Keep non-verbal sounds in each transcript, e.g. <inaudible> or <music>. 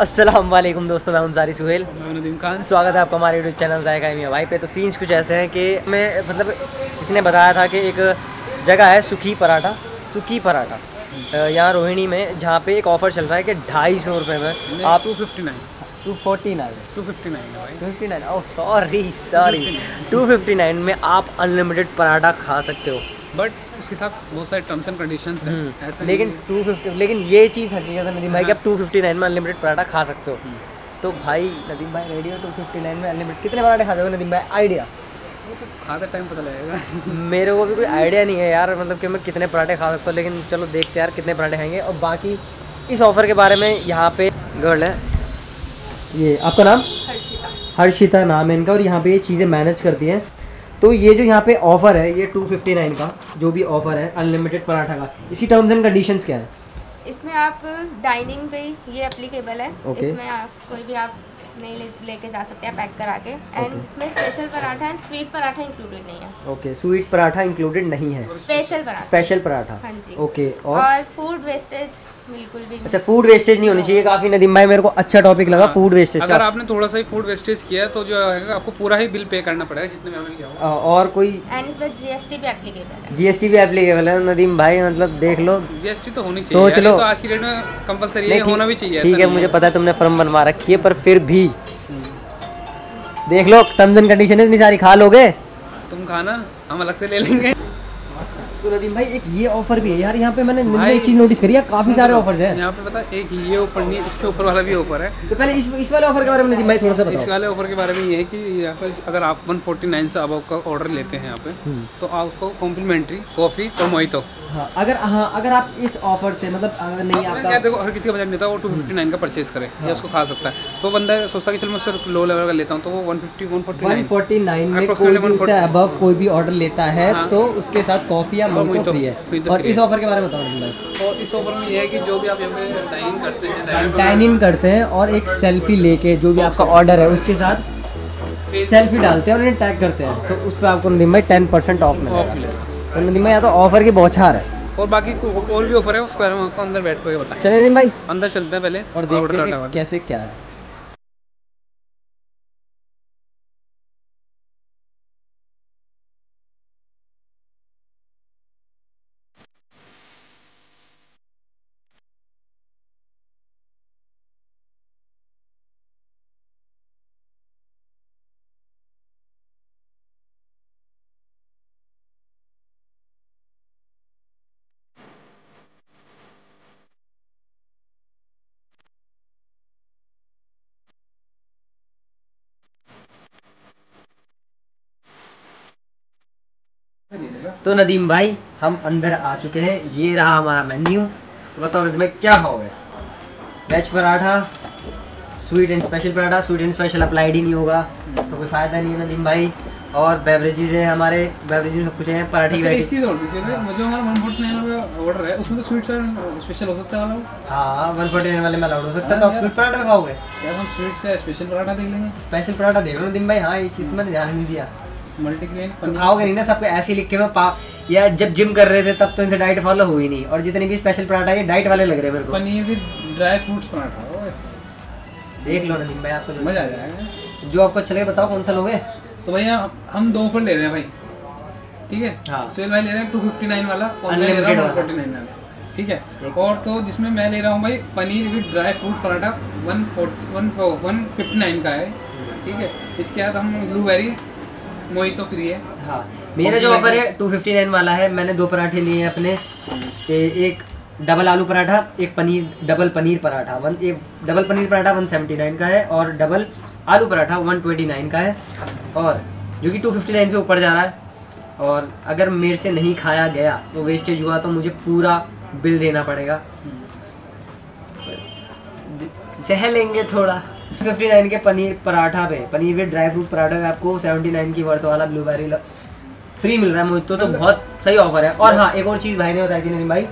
अस्सलाम वालेकुम दोस्तों मैं अंसारी सुहेल। नदीम खान। स्वागत है आपका हमारे यूट्यूब चैनल जायका मियाँ भाई पे। तो सीन्स कुछ ऐसे हैं कि मैं मतलब इसने बताया था कि एक जगह है सुखी पराठा सुखी पराठा। यहाँ रोहिणी में जहाँ पे एक ऑफ़र चल रहा है कि ढाई सौ रुपये में आप two fifty nine two forty nine two fifty nine भाई fifty nine oh sorry sorry two fifty nine में आप अनलिमिटेड पराठा खा सकते हो। बट उसके साथ बहुत सारे टर्म्स एंड कंडीशन हैं। ऐसा हम्म। लेकिन टू फिफ्टी लेकिन ये चीज़ हकीकत है नदीम भाई कि आप टू फिफ्टी नाइन में अनलिमिटेड पराठा खा सकते हो। तो भाई नदीम भाई रेडी हो टू फिफ्टी नाइन में अनलिमिटेड कितने पराठे खा सकते हो नदीम भाई? आइडिया तो खाते टाइम पता लगेगा। <laughs> मेरे को भी कोई आइडिया नहीं है यार मतलब कि मैं कितने पराठे खा सकता हूँ लेकिन चलो देखते यार कितने पराठे खाएँगे। और बाकी इस ऑफ़र के बारे में यहाँ पे गर्ल है। ये आपका नाम? हर्षिता। नाम है इनका और यहाँ पे ये चीज़ें मैनेज करती हैं। तो ये जो यहाँ पे ऑफ़र है ये टू फिफ्टी नाइन का जो भी ऑफ़र है अनलिमिटेड पराठा का इसकी टर्म्स एंड कंडीशंस क्या है? इसमें आप डाइनिंग पे ये एप्लीकेबल है। Okay. इसमें आप कोई भी आप नहीं ले लेके जा सकते हैं पैक करा के। And okay. इसमें स्पेशल पराठा है स्वीट पराठा इंक्लूडेड नहीं है। ओके स्वीट पराठा इंक्लूडेड नहीं है। स्पेशल पराठा। स्पेशल पराठा। हाँ जी। ओके और? और फ़ूड वेस्टेज बिल्कुल भी अच्छा फ़ूड वेस्टेज नहीं होनी चाहिए काफ़ी नदीम भाई मेरे को अच्छा टॉपिक लगा फ़ूड वेस्टेज अगर आपने थोड़ा सा ही फ़ूड वेस्टेज किया तो जो है आपको पूरा ही बिल पे करना पड़ेगा जितने में आपने किया और कोई जीएसटी भी एप्लीकेबल है। जीएसटी भी एप्लीकेबल है नदीम भाई मतलब देख लो। जीएसटी तो होनी चाहिए सोच लो। तो आज की डेट में कंपलसरी होना भी चाहिए ठीक है मुझे पता है तुमने फर्म बनवा रखी है पर फिर भी। देख लो टर्म्स एंड कंडीशन इतनी सारी खा लोगे। तुम खाना हम अलग से ले लेंगे। तो नदीम भाई एक ये ऑफ़र भी है यार। यहाँ पे मैंने एक चीज़ नोटिस करी है। काफ़ी सारे ऑफर्स हैं। यहाँ पे पता एक ये ऑफ़र नहीं इसके ऊपर वाला भी ऑफ़र है। तो पहले इस इस वाले ऑफ़र के बारे में नदीम भाई थोड़ा सा इस वाले ऑफ़र के बारे में ये है कि यहाँ पर अगर आप 149 से अब का ऑर्डर लेते हैं यहाँ पे हम्म। तो आपको कॉम्प्लीमेंट्री कॉफ़ी और मोहितो हाँ अगर हाँ अगर आप इस ऑफ़र से मतलब अगर नहीं आपका देखो हर किसी का बजट नहीं होता वो टू फिफ्टी नाइन का परचेज करे या उसको खा सकता है। तो बंदा सोचता है कि चलो मैं सिर्फ़ लो लेवल का लेता हूँ तो वो one fifty one forty one forty nine में कोई भी उससे अबव कोई भी ऑर्डर लेता है हाँ। तो उसके साथ कॉफ़ी या मोहितो, फ्री है। और इस ऑफ़र के बारे में बताओ और इस ऑफ़र में ये है कि जो भी आप यहाँ पे डाइनिंग करते हैं dining टाइन इन करते हैं और एक सेल्फी लेके जो भी आपका ऑर्डर है उसके साथ सेल्फी डालते हैं और उन्हें टैग करते हैं। तो उस पर आपको भाई टेन परसेंट ऑफ़ मिलेगा। तो नदीम भाई यहाँ तो ऑफ़र की बहुत बौछार है। और बाकी और भी ऑफ़र है उसके बारे में अंदर बैठ के बता चले नदीम भाई। अंदर चलते हैं पहले और देखते हैं। कैसे क्या है। तो नदीम भाई हम अंदर आ चुके हैं। ये रहा हमारा मेन्यू तो बताओ भाई क्या खाओगे veg paratha sweet and special paratha. Sweet and special applied ही नहीं होगा तो कोई फ़ायदा नहीं है नदीम भाई। और बेवरेजेज है हमारे। बेवरेजेज में सब कुछ है पराठी अच्छा, एक चीज़ और मुझे हमारा वन फोर्टी नाइन का ऑर्डर है उसमें तो स्वीट स्पेशल हो सकता है वाला? हाँ वन फोर्टी वाले में अलाउड हो सकता है। तो आप स्वीट पराठा खाओगे? यार हम स्वीट से स्पेशल पराठा देख लेंगे। स्पेशल पराठा देख लो नदीम भाई? हाँ ये चीज़ मैंने ध्यान नहीं दिया। मल्टीग्रेन तो खाओगे नहीं ना सबको ऐसे ही लिख के मैं पा यार जब जिम कर रहे थे तब तो इनसे डाइट फॉलो हुई नहीं। और जितने भी स्पेशल पराठा ये डाइट वाले लग रहे मेरे को। Paneer with dry fruits paratha देख लो नदीम भाई आपको मज़ा आ जाएगा। जो आपको चले बताओ कौन सा लोगे। तो भैया हम दो ऑफ़र ले रहे हैं भाई। ठीक है? हाँ। सुहेल भाई ले रहे हैं टू फिफ्टी नाइन वाला और मैं ले रहा हूँ फोर्टी नाइन वाला। ठीक है? और तो जिसमें मैं ले रहा हूँ भाई paneer with dry fruit paratha one forty one one fifty nine का है। ठीक है? इसके बाद हम ब्लूबेरी मोहितो फ्री है। हाँ मेरा जो ऑफ़र है टू फिफ्टी नाइन वाला है। मैंने दो पराठे लिए हैं अपने। एक डबल आलू पराठा एक पनीर डबल पनीर पराठा। वन एक double paneer paratha one seventy nine का है और डबल आलू पराठा वन ट्वेंटी नाइन का है। और जो कि टू फिफ्टी नाइन से ऊपर जा रहा है। और अगर मेरे से नहीं खाया गया तो वेस्टेज हुआ तो मुझे पूरा बिल देना पड़ेगा। सह लेंगे थोड़ा। 59 के पनीर पराठा पे। Paneer with dry fruit paratha पे आपको 79 की वर्थ वाला ब्लूबेरी फ्री मिल रहा है। मुझे तो, तो बहुत सही ऑफ़र है। और हाँ एक और चीज़ भाई ने बताई थी नदीम भाई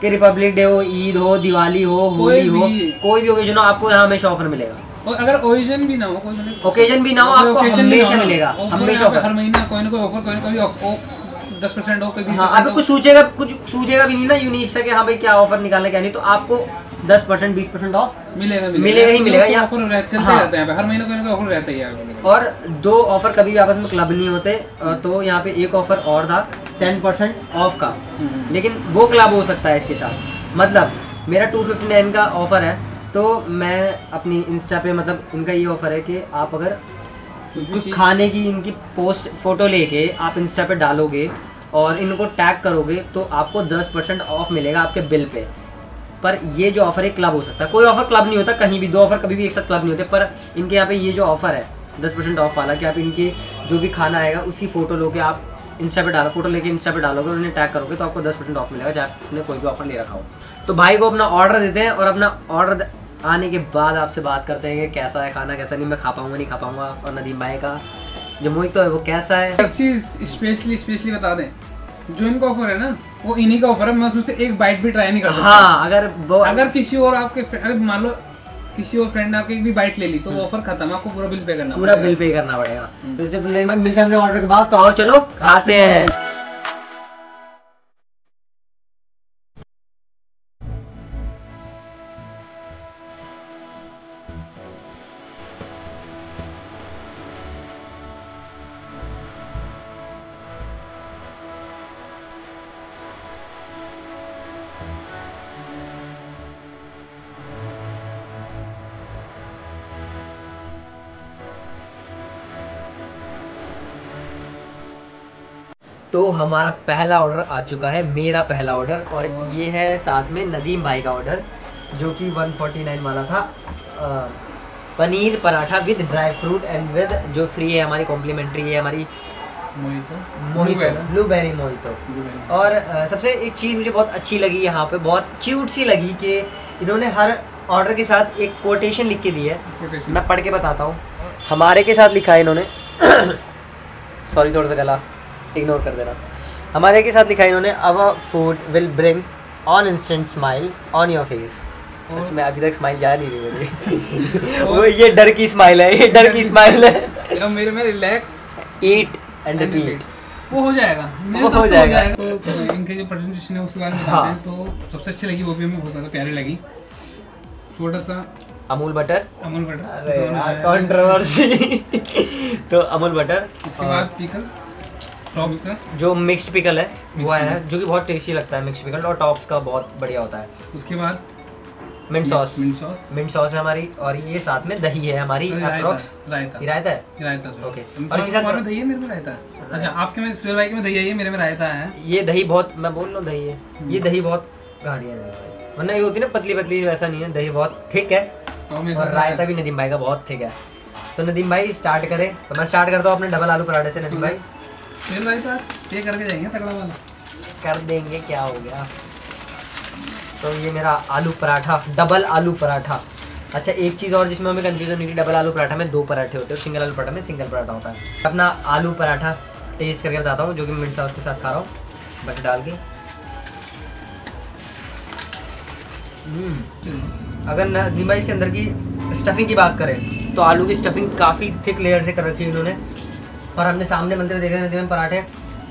कि रिपब्लिक डे हो ईद हो दिवाली हो होली हो कोई भी ओकेजन हो आपको यहाँ हमेशा ऑफ़र मिलेगा। और अगर ओरिजिन भी ना हो कोई मतलब ओकेजन भी ना हो आपको हमेशा मिलेगा। हमेशा पे ऑफ़र हर महीना कोई ना कोई ऑफ़र कोई ना कोई ऑफ़ दस परसेंट हो बीस हाँ आपको कुछ सूझेगा कुछ सूझेगा भी नहीं ना यूनिक सा कि हाँ भाई क्या ऑफ़र निकालना क्या नहीं तो आपको दस परसेंट बीस परसेंट ऑफ़ मिलेगा मिलेगा। ही मिलेगा, यहाँ- चलते हाँ। रहते हैं हर महीने कोई ना ऑफ़र रहता ही है और दो ऑफ़र कभी भी आपस में क्लब नहीं होते तो यहाँ पे एक ऑफ़र और था टेन परसेंट ऑफ़ का। हम्म। लेकिन वो क्लब हो सकता है इसके साथ। मतलब मेरा टू फिफ्टी नाइन का ऑफ़र है तो मैं अपनी इंस्टा पे मतलब इनका ये ऑफ़र है कि आप अगर कुछ खाने की इनकी पोस्ट फ़ोटो लेके आप इंस्टा पे डालोगे और इनको टैग करोगे तो आपको 10 परसेंट ऑफ़ मिलेगा आपके बिल पे। पर ये जो ऑफ़र है क्लब हो सकता है। कोई ऑफ़र क्लब नहीं होता, कहीं भी, दो ऑफ़र कभी भी एक साथ क्लब नहीं होते, पर इनके यहाँ पे ये जो ऑफ़र है, दस परसेंट ऑफ़ वाला, कि आप इनके जो भी खाना आएगा, उसी फ़ोटो लो के आप इंस्टा पे डालो फ़ोटो लेके इंस्टा पे डालोगे उन्हें टैग करोगे तो आपको दस परसेंट ऑफ़ मिलेगा चाहे आपने कोई भी ऑफ़र ले रखा हो। तो भाई को अपना ऑर्डर देते हैं, और अपना ऑर्डर आने के बाद आपसे बात करते हैं कि कैसा है खाना, कैसा नहीं, मैं खा पाऊँगा, नहीं खा पाऊँगा, और नदीम भाई का जो मोहित तो है, वो कैसा है? एक चीज़ स्पेशली स्पेशली बता दें जो इनका ऑफ़र है ना वो इन्हीं का ऑफ़र है मैं उसमें से एक बाइट भी ट्राई नहीं कर सकता। हाँ अगर अगर किसी और आपके अगर मान लो किसी और फ्रेंड ने आपके एक भी बाइट ले ली तो वो ऑफ़र खत्म आपको पूरा बिल पे करना पूरा बिल पे करना पड़ेगा। हम्म। तो जब मिल ऑर्डर के बाद तो आओ चलो खाते हैं। तो हमारा पहला ऑर्डर आ चुका है मेरा पहला ऑर्डर और ये है साथ में नदीम भाई का ऑर्डर जो कि 149 वाला था। अ, paneer paratha with dry fruit and with जो फ्री है हमारी कॉम्प्लीमेंट्री है हमारी मोहितो। Blueberry mojito. और अ, सबसे एक चीज़ मुझे बहुत अच्छी लगी यहाँ पे बहुत क्यूट सी लगी कि इन्होंने हर ऑर्डर के साथ एक कोटेशन लिख के दी है। मैं पढ़ के बताता हूँ। हमारे के साथ लिखा है इन्होंने। <coughs> सॉरी थोड़ा सा गला। इग्नोर कर देना। हमारे के साथ लिखा है इन्होंने our food will bring on instant smile on your face सच में अभी तक स्माइल जा नहीं रही मेरी। <laughs> वो ये डर की स्माइल है ये डर की स्माइल है। अब मेरे में रिलैक्स ईट एंड रिपीट वो हो जाएगा। मेरे वो हो तो जाएगा। तो इनके जो प्रेजेंटेशन है उसके बारे में हाँ। तो सबसे अच्छी लगी वो भी हमें बहुत ज़्यादा प्यारी लगी। छोटा सा अमूल बटर अमूल बटर दोनों यार है। कंट्रोवर्सी <laughs> तो अमूल बटर इसके बाद पिकल टॉप्स का? जो मिक्स्ड पिकल है वो Mixed है जो कि बहुत टेस्टी लगता है मिक्स्ड पिकल और टॉप्स का बहुत बढ़िया होता है। उसके बाद? Mint sauce mint sauce mint sauce है हमारी और ये साथ में दही है हमारी अप्रोक्स रायता। रायता। है? रायता Okay. और इसके साथ- में दही है मेरे में रायता अच्छा आपके में सुहेल भाई के में दही है मेरे में रायता है? ये दही बहुत मैं बोल रहा हूँ दही है। ये दही बहुत गाढ़ी है। वरना ये होती है ना पतली पतली वैसा नहीं है। दही बहुत थिक है और मेरे और रायता भी नदीम भाई का बहुत थिक है। तो नदीम भाई स्टार्ट करें। तो मैं स्टार्ट करता हूँ अपने डबल आलू पराठे से नदीम भाई। सुहेल भाई तो पे करके जाएँगे तगड़ा वाला। कर देंगे क्या हो गया? तो ये मेरा आलू पराठा डबल आलू पराठा। अच्छा एक चीज़ और जिसमें हमें कंफ्यूजन हुई डबल आलू पराठा में दो पराठे होते हैं सिंगल आलू पराठा में सिंगल पराठा होता है। अपना आलू पराठा टेस्ट करके बताता हूँ जो कि मिर्चा उसके साथ खा रहा हूँ बटर डाल के। हम्म, अगर भाई इसके अंदर की स्टफिंग की बात करें तो आलू की स्टफिंग काफ़ी थिक लेयर से कर रखी है इन्होंने और हमने सामने बनते हुए देखे नदी में पराठे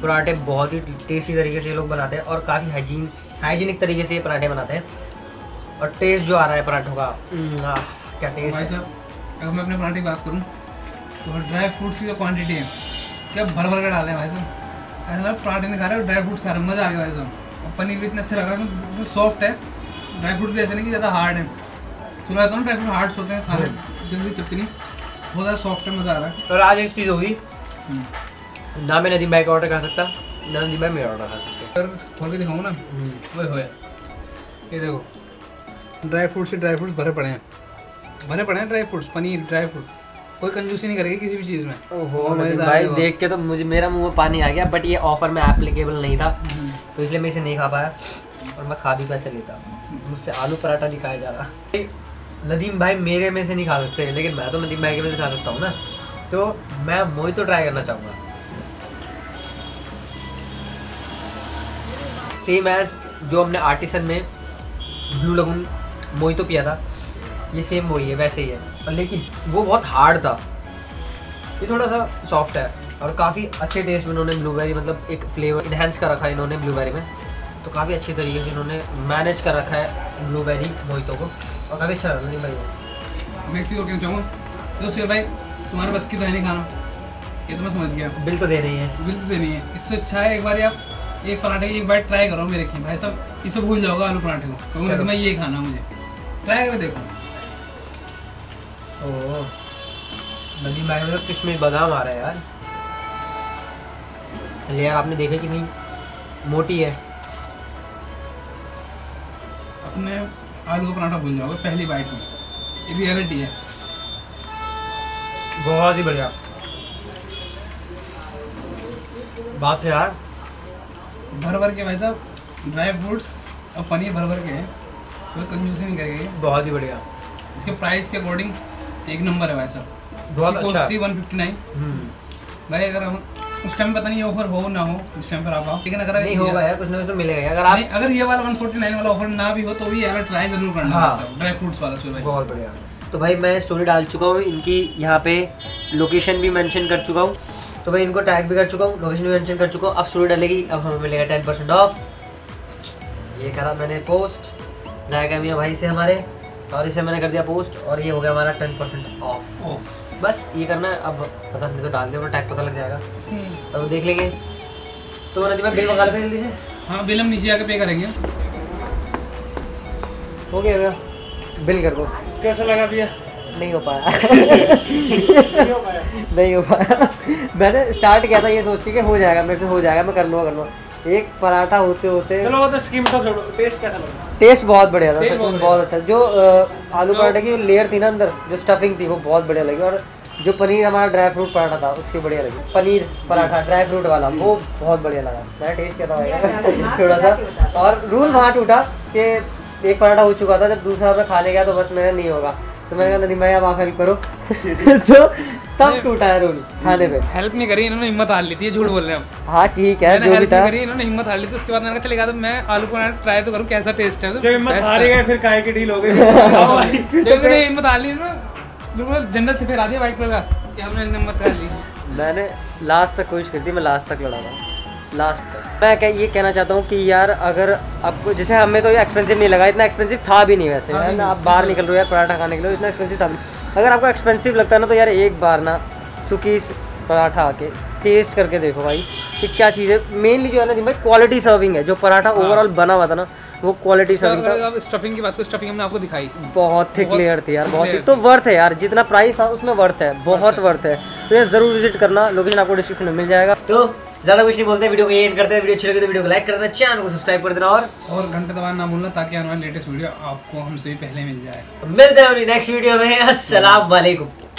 पराठे बहुत ही टेस्टी तरीके से ये लोग बनाते हैं और काफ़ी हाइजीन हाइजीनिक तरीके से ये पराठे बनाते हैं। और टेस्ट जो आ रहा है पराठों का हम्म, क्या टेस्ट है। अगर मैं अपने पराठे की बात करूँ तो ड्राई फ्रूट्स की जो क्वान्टिटी है क्या भर भर कर डाले हैं भाई साहब। ऐसा लगा पराठे नहीं खा रहे और ड्राई फ्रूट्स खा रहे हैं। मज़ा आ गया भाई साहब। और पनीर भी इतना अच्छा लग रहा है बिल्कुल सॉफ्ट है। ड्राई फ्रूट भी ऐसे नहीं कि ज़्यादा हार्ड है। चलो ऐसा ना ड्राई फ्रूट हार्ड होते हैं खा रहे जल्दी नहीं बहुत ज़्यादा सॉफ्ट है मज़ा आ रहा है। और आज एक चीज़ होगी। ना मैं नदीम भाई का ऑर्डर खा सकता ना नदीम भाई मेरा ऑर्डर खा सकता। अगर खोल के दिखाऊँ ना? हम्म, वही हो ये देखो ड्राई फ्रूट से ड्राई फ्रूट्स भरे पड़े हैं। भरे पड़े हैं dry fruits paneer dry fruit कोई कंजूसी नहीं करेगी किसी भी चीज़ में। ओहो भाई देख के तो मुझे मेरा मुँह में पानी आ गया बट ये ऑफ़र में एप्लीकेबल नहीं था हम्म। तो इसलिए मैं इसे नहीं खा पाया और मैं खा भी कैसे लेता? मुझसे आलू पराठा नहीं खाया जा रहा। नदीम भाई मेरे में से नहीं खा सकते लेकिन मैं तो नदीम भाई के में से खा सकता हूँ ना। तो मैं मोई तो ट्राई करना चाहूँगा। सेम एज जो हमने आर्टिसन में ब्लू लगून मोई तो पिया था, ये सेम वही है, वैसे ही है। और लेकिन वो बहुत हार्ड था। ये थोड़ा सा सॉफ्ट है और काफ़ी अच्छे टेस्ट में इन्होंने ब्लूबेरी मतलब एक फ्लेवर इन्हेंस कर रखा है इन्होंने ब्लूबेरी में। तो काफ़ी अच्छे तरीके से इन्होंने मैनेज कर रखा है ब्लूबेरी मोहितो को। और काफ़ी अच्छा लगा भाई। मैं एक कहना चाहूँगा। तो सुहेल भाई तुम्हारे बस की तो है नहीं खाना। ये तो मैं समझ गया। बिल तो दे रही है। बिल तो देनी है। इससे अच्छा है एक बार आप एक पराठे की एक बार ट्राई करो मेरे की भाई साहब इसे भूल जाओगे आलू पराठे को। चलो। मैं ये खाना मुझे। ट्राई करके देखो। ओह नदी बैग में तो किशमिश बादाम आ रहा है यार। लेयर आपने देखा कि नहीं? मोटी है। अपने आलू का पराठा भूल जाओगे पहली बाइट में। ये भी रियलिटी है। बहुत ही बढ़िया। बात है यार। भर भर के भाई साहब ड्राई फ्रूट्स और पनीर भर भर के है। कोई कंजूसी नहीं करेगी। बहुत ही बढ़िया। इसके प्राइस के अकॉर्डिंग एक नंबर है भाई साहब। बहुत अच्छा। थी वन फिफ्टी नाइन भाई अगर हम उस टाइम पता नहीं ऑफ़र हो ना हो इस टाइम पर आप आओ। लेकिन अगर नहीं होगा यार कुछ ना कुछ तो मिलेगा अगर आप अगर ये वाला 149 वाला ऑफ़र ना भी हो तो भी यार ट्राई ज़रूर करना हाँ। ड्राई फ्रूट्स वाला बहुत बढ़िया। तो भाई मैं स्टोरी डाल चुका हूँ इनकी यहाँ पे लोकेशन भी मेंशन कर चुका हूँ। तो भाई इनको टैग भी कर चुका हूँ लोकेशन भी मेंशन कर चुका हूँ। अब स्टोरी डालेगी अब हमें मिलेगा टेन परसेंट ऑफ़ ये करा मैंने पोस्ट जाएगा मियाँ भाई से हमारे और इसे मैंने कर दिया पोस्ट और ये हो गया हमारा टेन परसेंट ऑफ़ बस ये करना है अब पता नहीं तो डाल दिया टैग पता लग जाएगा। तो वो देख लेंगे। तो नदी में बिल मंगा लेते जल्दी से। हाँ बिल हम नीचे आके पे करेंगे। हो गया भैया बिल कर दो। कैसा लगा भैया? नहीं हो पाया। नहीं हो पाया? मैंने स्टार्ट किया था ये सोच के कि हो जाएगा मेरे से हो जाएगा मैं कर लूँगा कर लूँगा। एक पराठा होते होते चलो वो तो स्कीम तो टेस्ट कैसा लगा? टेस्ट बहुत बढ़िया था सच बहुत में बहुत अच्छा। जो आलू पराठे की जो लेयर थी ना अंदर जो स्टफिंग थी वो बहुत बढ़िया लगी। और जो पनीर हमारा ड्राई फ्रूट पराठा था उसकी बढ़िया लगी। पनीर पराठा ड्राई फ्रूट वाला वो बहुत बढ़िया लगा। मैं टेस्ट किया था <laughs> थोड़ा सा। और रूल वहाँ टूटा कि एक पराठा हो चुका था जब दूसरा मैं खाने गया तो बस मेरा नहीं होगा। तो मैंने कहा नदीम भाई आप हेल्प करो। <laughs> तो तब टूटा है रूल खाने पे। हेल्प नहीं करी इन्होंने हिम्मत हार ली थी झूठ बोल रहे हैं हम हाँ ठीक है जो भी था। करी इन्होंने हिम्मत हार ली थी उसके बाद मैंने कहा चलेगा तो मैं आलू पराठा ट्राई तो करूँ कैसा टेस्ट है? तो जब हिम्मत हार गए फिर काहे की डील हो गई? आओ <laughs> भाई। जब इन्होंने हिम्मत हार ली ना बिल्कुल जन्नत से फिर आ दिया कलर का कि हमने हिम्मत हार ली। मैंने लास्ट तक कोशिश करी थी मैं लास्ट तक लड़ा था। लास्ट तक मैं क्या ये कहना चाहता हूँ कि यार अगर आपको जैसे हमें तो ये एक्सपेंसिव नहीं लगा इतना एक्सपेंसिव था भी नहीं वैसे। हाँ, है ना आप बाहर निकल रहे हो यार पराठा खाने के लिए इतना एक्सपेंसिव था भी अगर आपको एक्सपेंसिव लगता है ना तो यार एक बार ना सुकीस पराठा आके टेस्ट करके देखो भाई कि क्या चीज़ है। मेनली जो है ना भाई क्वालिटी सर्विंग है। जो पराठा हाँ। ओवरऑल बना हुआ था ना वो क्वालिटी सर्विंग था। स्टफिंग की बात करो स्टफिंग हमने आपको दिखाई। बहुत थिक लेयर थी यार बहुत तो वर्थ है यार जितना प्राइस था उसमें वर्थ है बहुत वर्थ है। तो ये ज़रूर विज़िट करना लोकेशन आपको डिस्क्रिप्शन में मिल जाएगा। तो ज़्यादा कुछ नहीं बोलते वीडियो को एंड करते हैं। वीडियो अच्छी लगे तो वीडियो को लाइक करना देना चैनल को सब्सक्राइब कर देना और और घंटे दबाना ना भूलना ताकि हमारे लेटेस्ट वीडियो आपको हमसे पहले मिल जाए। मिलते हैं नेक्स्ट वीडियो में। अस्सलाम वालेकुम